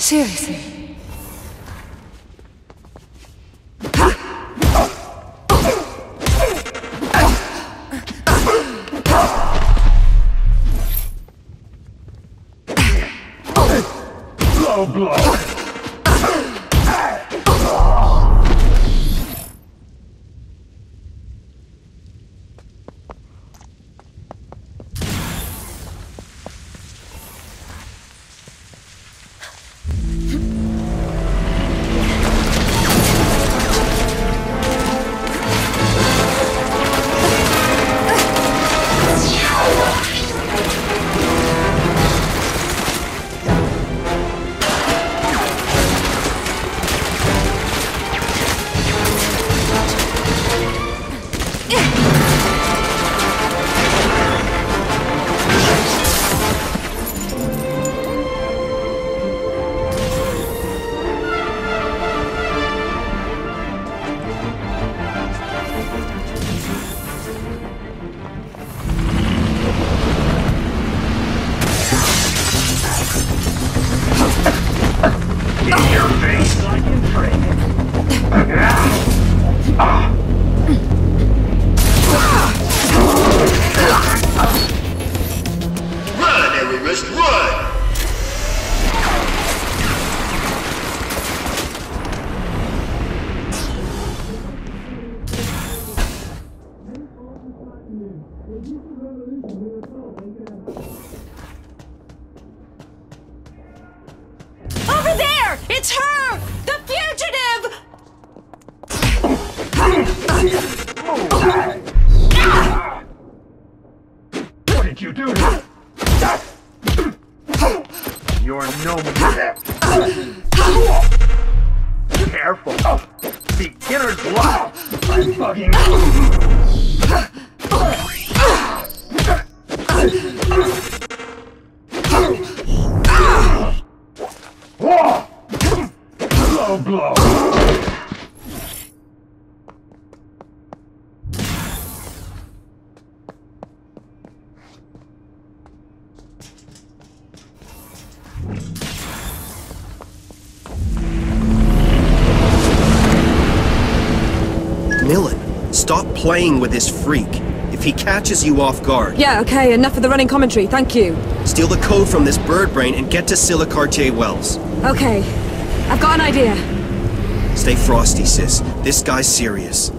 Seriously? Stop playing with this freak. If he catches you off guard, Yeah, okay, enough of the running commentary, thank you. steal the code from this bird brain and get to Scylla Cartier Wells. Okay, I've got an idea. Stay frosty, sis. This guy's serious.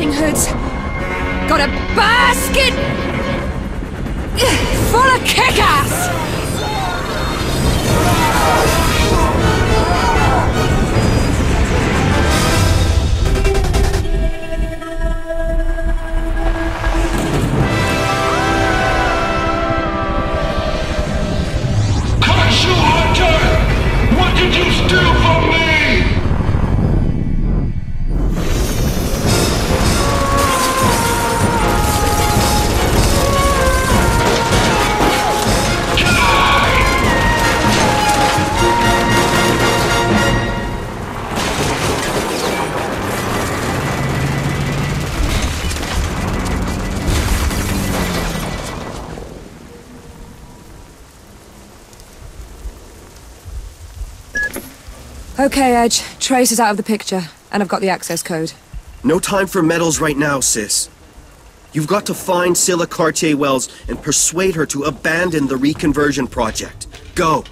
Got a basket full of kick-ass! What did you steal from me? Okay, Edge. Trace is out of the picture, and I've got the access code. No time for medals right now, sis. You've got to find Scylla Cartier Wells and persuade her to abandon the reconversion project. Go!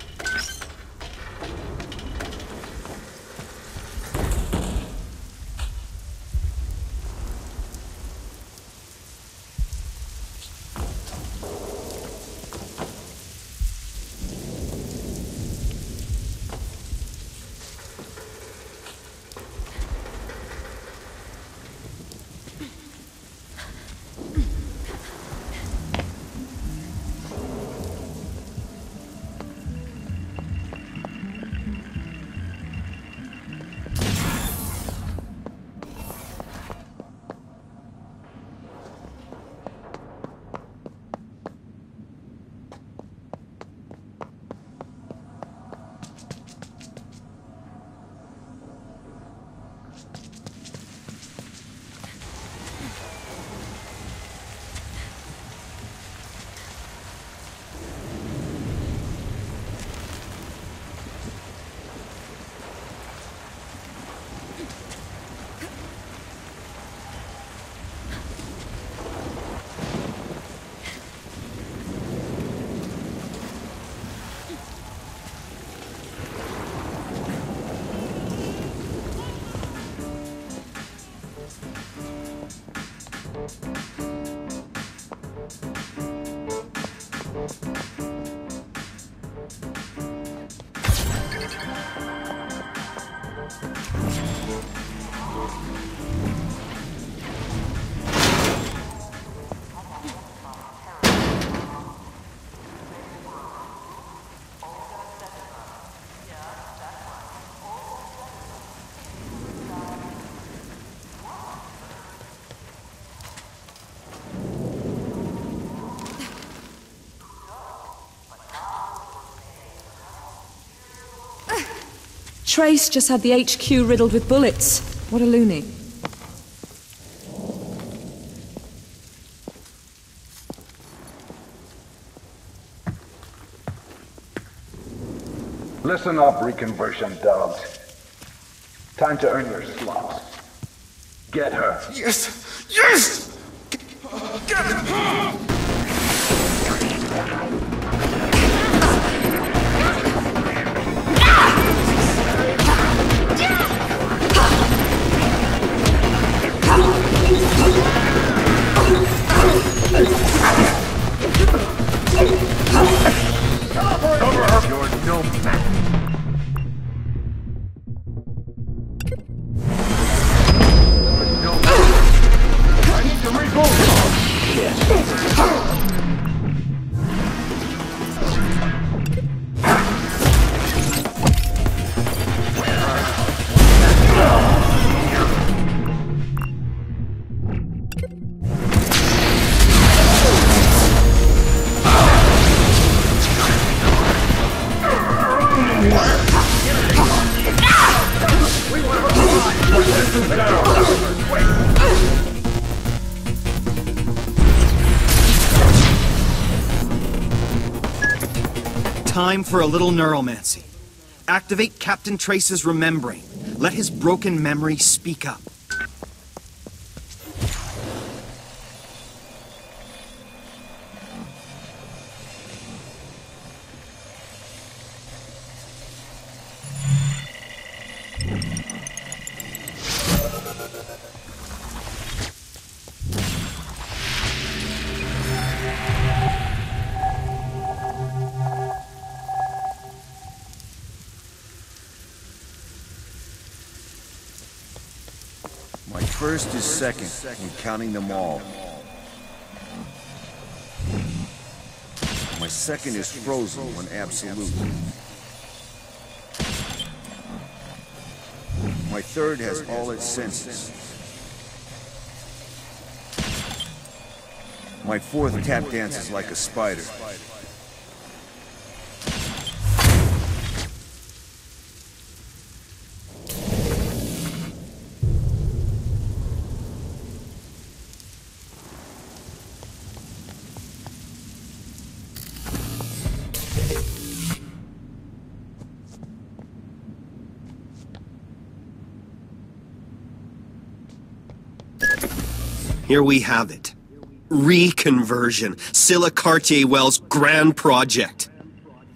Trace just had the HQ riddled with bullets. What a loony. Listen up, reconversion dogs. Time to earn your slots. Get her. Yes! Yes! Time for a little neuromancy. Activate Captain Trace's remembering. Let his broken memory speak up. First is second, when counting them all. My second is frozen when absolute. My third has all its senses. My fourth tap dances like a spider. Here we have it. Reconversion. Scylla Cartier Wells' grand project.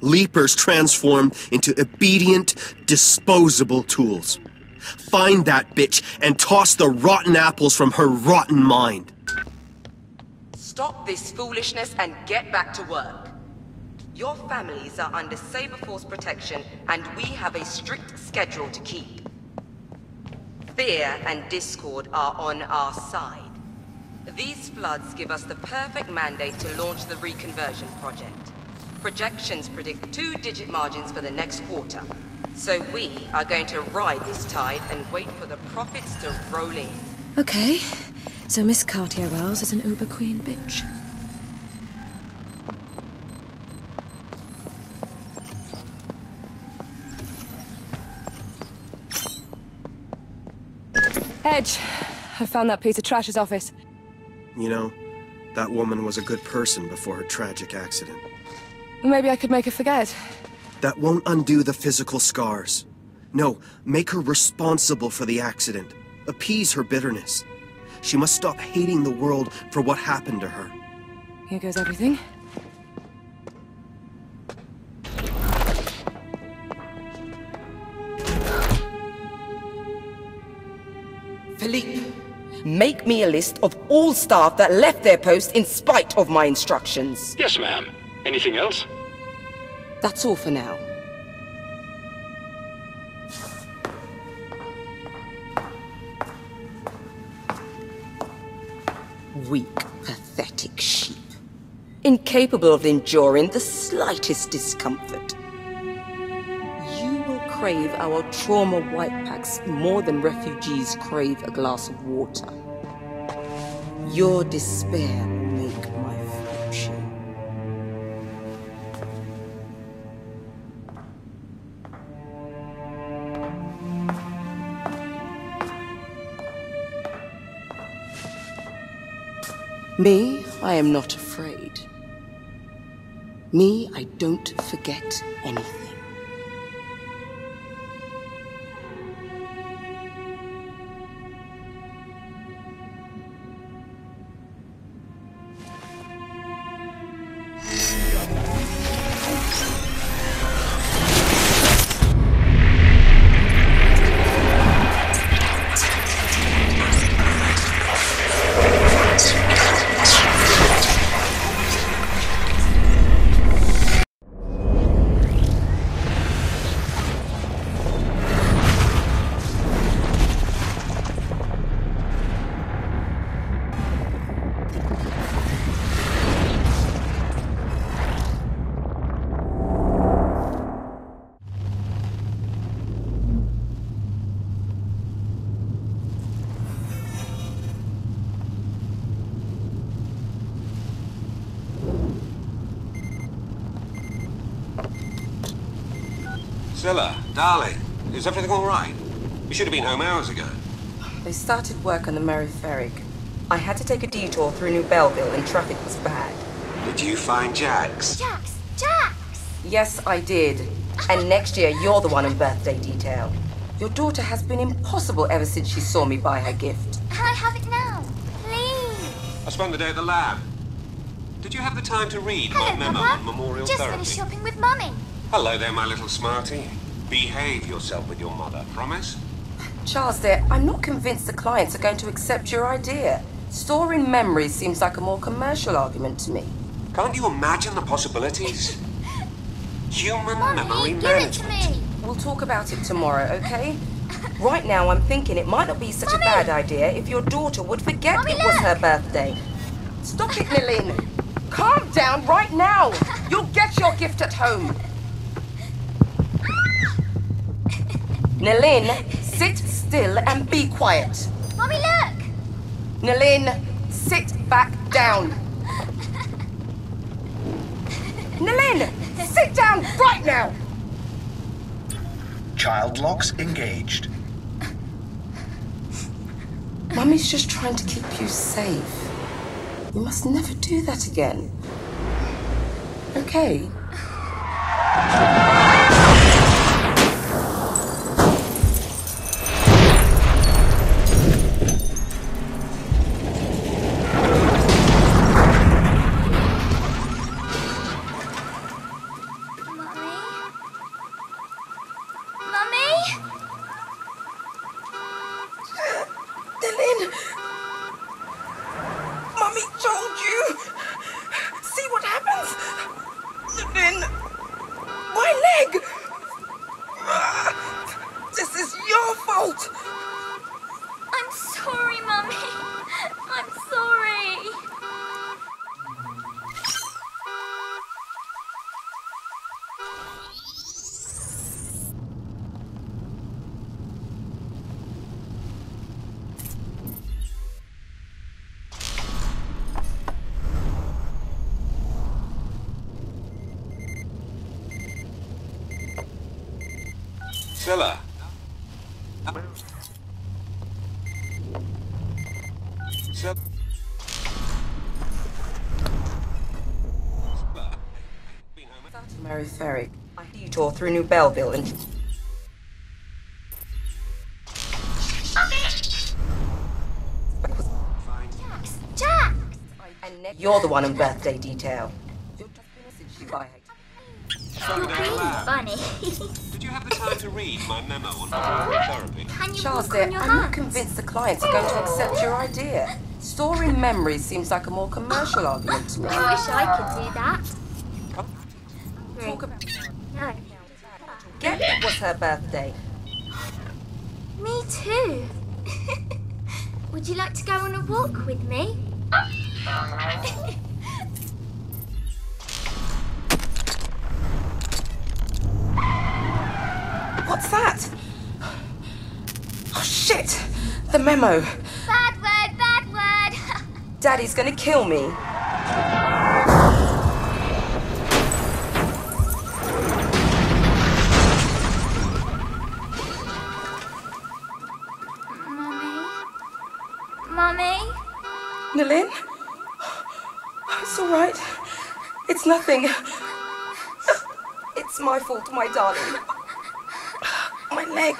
Leapers transformed into obedient, disposable tools. Find that bitch and toss the rotten apples from her rotten mind. Stop this foolishness and get back to work. Your families are under Saberforce protection, and we have a strict schedule to keep. Fear and discord are on our side. These floods give us the perfect mandate to launch the reconversion project. Projections predict two-digit margins for the next quarter. So we are going to ride this tide and wait for the profits to roll in. Okay, so Miss Cartier Wells is an uber queen bitch. Edge, I found that piece of trash's office. You know, that woman was a good person before her tragic accident. Maybe I could make her forget. That won't undo the physical scars. No, make her responsible for the accident. Appease her bitterness. She must stop hating the world for what happened to her. Here goes everything. Philippe, make me a list of all staff that left their post in spite of my instructions. Yes, ma'am. Anything else? That's all for now. Weak, pathetic sheep. Incapable of enduring the slightest discomfort crave, our trauma white packs more than refugees crave a glass of water. Your despair will make my fortune. Me, I am not afraid. Me, I don't forget anything. Scylla, darling, is everything all right? We should have been home hours ago. They started work on the Mary Ferrick. I had to take a detour through New Belleville and traffic was bad. Did you find Jax? Jax! Jax! Yes, I did. And next year, you're the one on birthday detail. Your daughter has been impossible ever since she saw me buy her gift. Can I have it now? Please! I spent the day at the lab. Did you have the time to read Hello, my memo Papa. on memorial Just therapy? finished shopping with Mummy. Hello there, my little smarty. Behave yourself with your mother, promise? Charles, dear, I'm not convinced the clients are going to accept your idea. Storing memories seems like a more commercial argument to me. Can't you imagine the possibilities? Human Mummy, memory give it to management. me! We'll talk about it tomorrow, okay? Right now, I'm thinking it might not be such Mummy! a bad idea if your daughter would forget Mummy, it was her birthday. Stop it, Nilin. Calm down right now. You'll get your gift at home. Nilin, sit still and be quiet. Mummy, look! Nilin, sit back down. Nilin, sit down right now. Child locks engaged. Mummy's just trying to keep you safe. You must never do that again. Okay? Mary Ferry. I detour through New Belleville and. fine. Jax! Jax! And you're the one in birthday detail. You've just been since you buy her. You're being funny. Did you have the time to read my memo on memorial therapy? Can you Charles, walk dear, on your I'm hands? not convinced the clients are going to accept your idea. Storing memories seems like a more commercial argument to me. I wish I could do that. Talk about No. get it was her birthday. Me too. Would you like to go on a walk with me? What's that? Oh shit! The memo. bad word, bad word. Daddy's gonna kill me. Mummy? It's all right. It's nothing. It's my fault, my darling. My leg.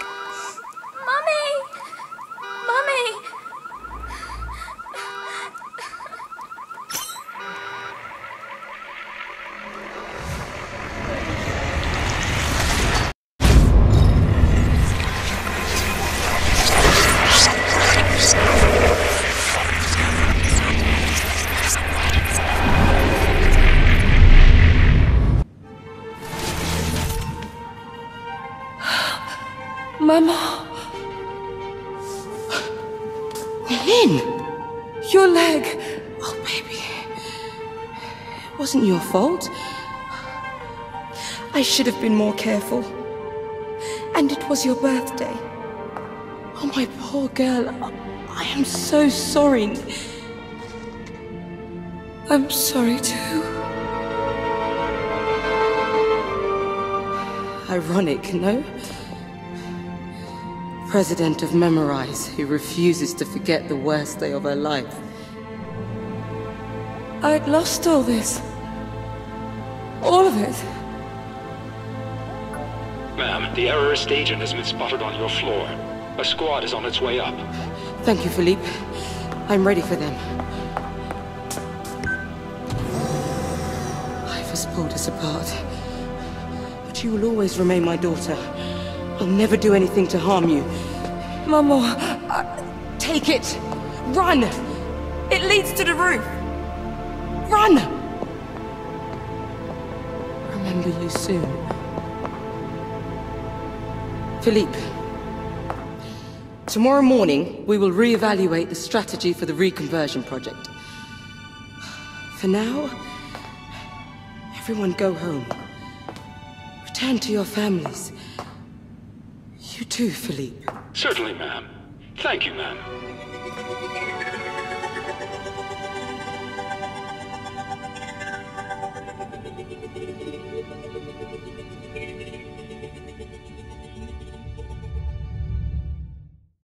Mama. Lynn! Your leg. Oh, baby. It wasn't your fault. I should have been more careful. And it was your birthday. Oh, my poor girl. I am so sorry. I'm sorry too. Ironic, no? President of Memorize, who refuses to forget the worst day of her life. I'd lost all this. All of it. Ma'am, the terrorist agent has been spotted on your floor. A squad is on its way up. Thank you, Philippe. I'm ready for them. Iva's pulled us apart. But you will always remain my daughter. I'll never do anything to harm you. Mama, uh, take it. Run! It leads to the roof. Run! Remember you soon. Philippe. Tomorrow morning, we will re-evaluate the strategy for the reconversion project. For now, everyone go home. Return to your families. You too, Philippe. Certainly, ma'am. Thank you, ma'am.